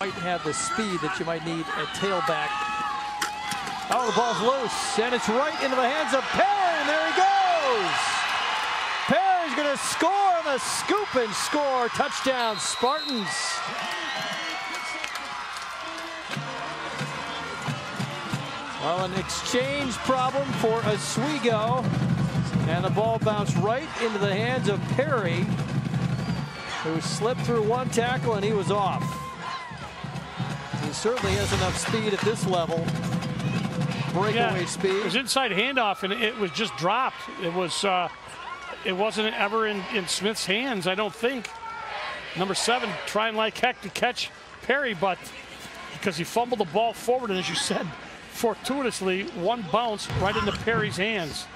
might have the speed that you might need at tailback. Oh, the ball's loose, and it's right into the hands of Perry, and there he goes. Perry's going to score on the scoop and score. Touchdown, Spartans. Well, an exchange problem for Oswego, and the ball bounced right into the hands of Perry, who slipped through one tackle, and he was off. Certainly has enough speed at this level. Breakaway Yeah, speed. It was inside handoff, and it was just dropped. It was. Uh, it wasn't ever in, in Smith's hands, I don't think. Number seven trying like heck to catch Perry, but because he fumbled the ball forward, and as you said, fortuitously, one bounce right into Perry's hands.